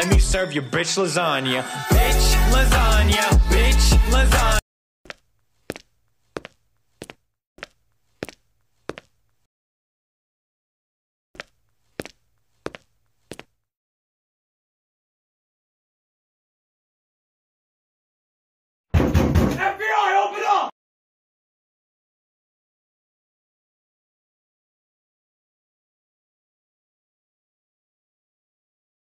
Let me serve your bitch lasagna. Bitch lasagna, bitch lasagna.